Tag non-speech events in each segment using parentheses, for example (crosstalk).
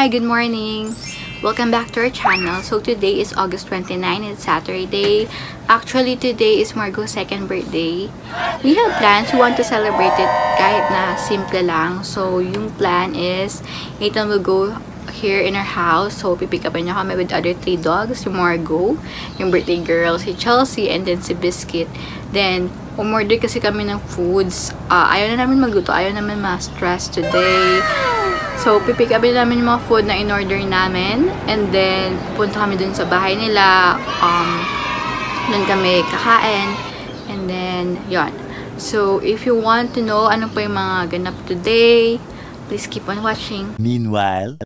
Hi, good morning. Welcome back to our channel. So today is August 29, it's Saturday. Actually, today is Margot's second birthday. We have plans. We want to celebrate it kahit na simple lang. So yung plan is Ethan will go here in our house. So pipick up niya kami with other three dogs. Yung Margot, yung birthday girl, si Chelsea, and then si Biscuit. Then, umorder kasi kami ng foods. Uh, ayaw na namin magluto. Ayaw namin ma-stress today. So, pipick up namin yung mga food na in-order namin. And then, punta kami dun sa bahay nila. Um, dun kami kakain. And then, yon. So, if you want to know ano pa yung mga ganap today, please keep on watching. Meanwhile,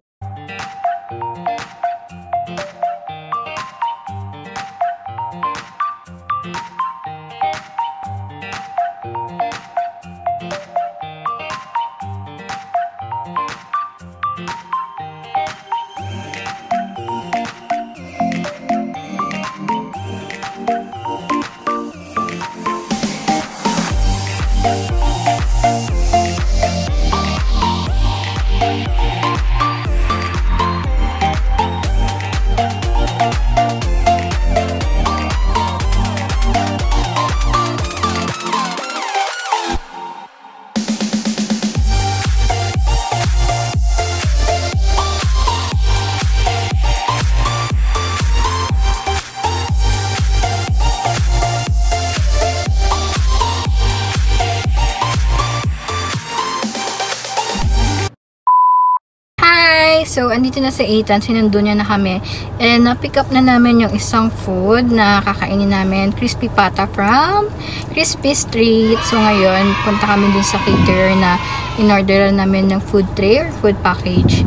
So, andito na si Ethan. Sinundo niya na kami. And, na-pick up na namin yung isang food na kakainin namin. Crispy pata from Crispy Street. So, ngayon, punta kami dun sa caterer na in-order namin ng food tray or food package.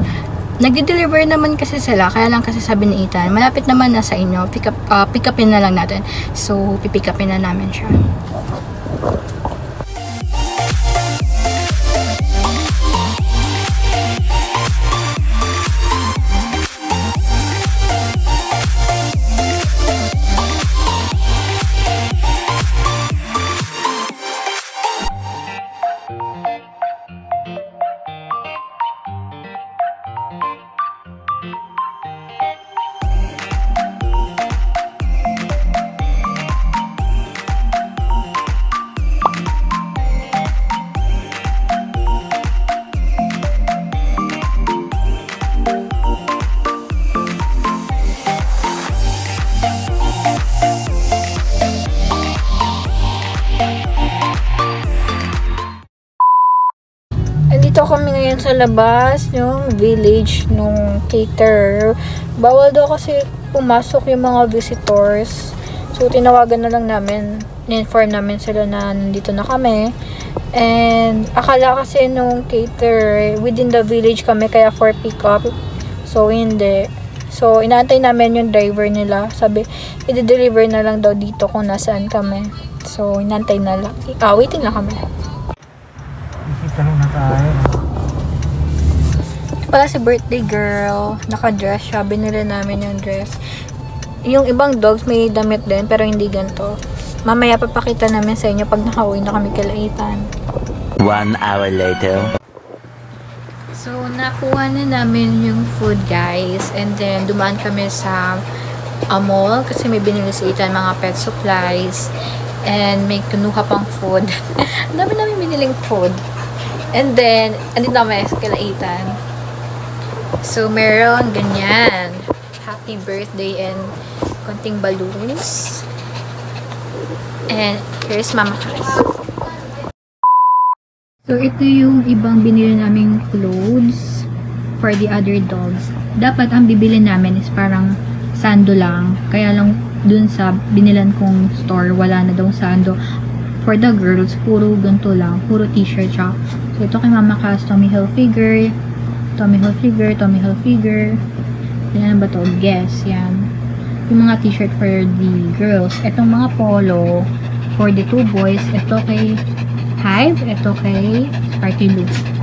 Nag-deliver naman kasi sila. Kaya lang kasi sabi ni Ethan, malapit naman na sa inyo. Pick, up, uh, pick upin na lang natin. So, pipick upin na namin siya. Ngayon sa labas, yung village nung caterer. Bawal daw kasi pumasok yung mga visitors. So, tinawagan na lang namin. Ni-inform namin sila na nandito na kami. And, akala kasi nung caterer, within the village kami, kaya for pick up. So, hindi. So, inaantay namin yung driver nila. Sabi, i-deliver na lang daw dito kung nasaan kami. So, inaantay na lang. Ah, waiting lang kami. Tanong na tayo. Pala si birthday girl. Naka-dress siya. Binili namin yung dress. Yung ibang dogs may damit din, pero hindi ganito. Mamaya papakita namin sa inyo pag nakauwi na kami kalaitan. one hour later. So, nakuha na namin yung food, guys. And then, dumaan kami sa a mall kasi may binili si Ethan mga pet supplies. And may kinuha pang food. (laughs) Ang dami namin biniling food. And then, andito kami sa kalaitan. So, meron ganyan. Happy birthday and konting balloons. And here's Mama Chris. So, ito yung ibang binili naming clothes for the other dogs. Dapat ang bibili namin is parang sando lang. Kaya lang dun sa binilan kong store, wala na daw sando. For the girls, puro ganito lang. Puro t-shirt siya. So, ito kay Mama Cass, Tommy Hilfiger. Tommy Hilfiger, Tommy Hilfiger. Yan ba to? Guess, yan. Yung mga t-shirt for the girls. Itong mga polo for the two boys. Ito kay Hive. Ito kay Sparky Lou.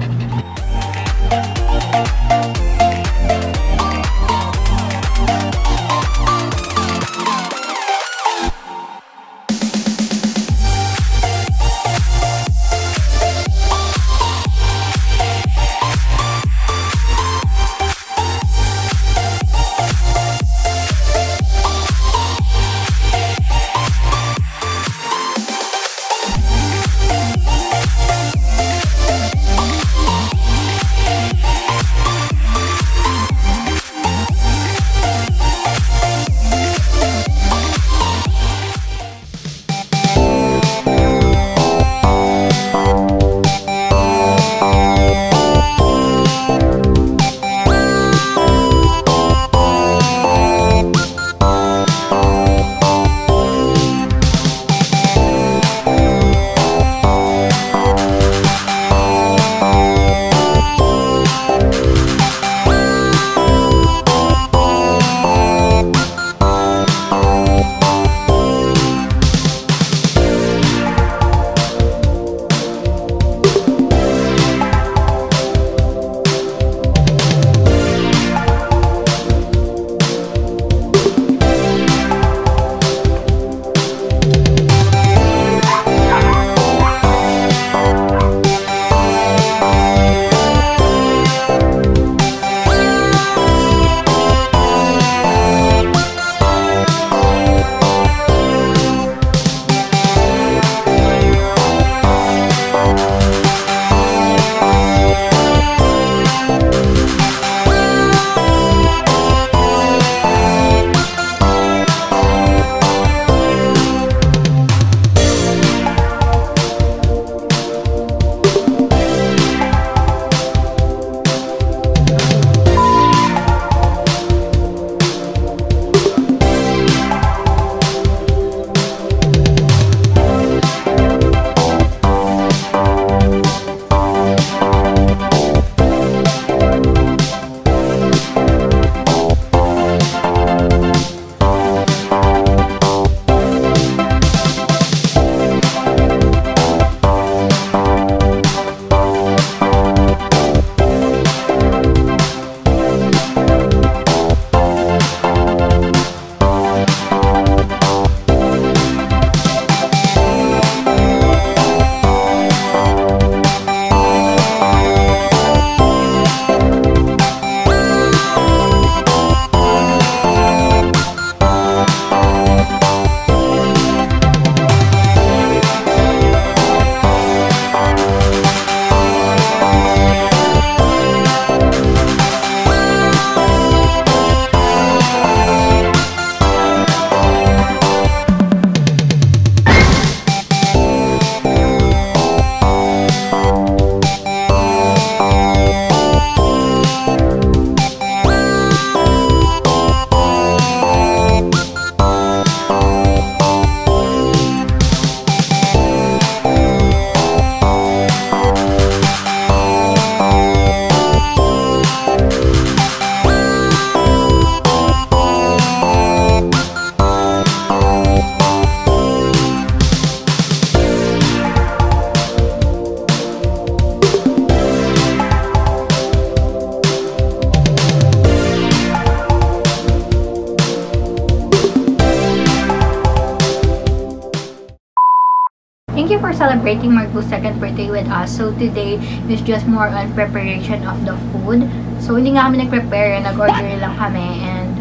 Celebrating Margot's second birthday with us. So today is just more on preparation of the food. So hindi nga kami nag-prepare, nag-order lang kami and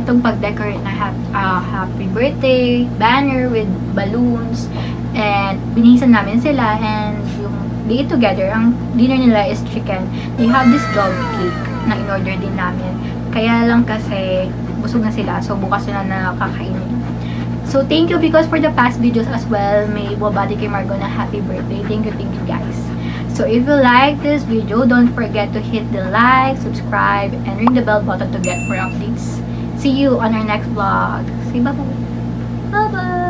itong pag-decorate na happy, happy birthday, banner with balloons, and binihisan namin sila and yung eat together, ang dinner nila is chicken. They have this dog cake na in-order din namin. Kaya lang kasi busog na sila, so bukas na nakakainin. So, thank you because for the past videos as well, may bumabati kay Margo na happy birthday. Thank you, thank you guys. So, if you like this video, don't forget to hit the like, subscribe, and ring the bell button to get more updates. See you on our next vlog. Say bye-bye. Bye-bye!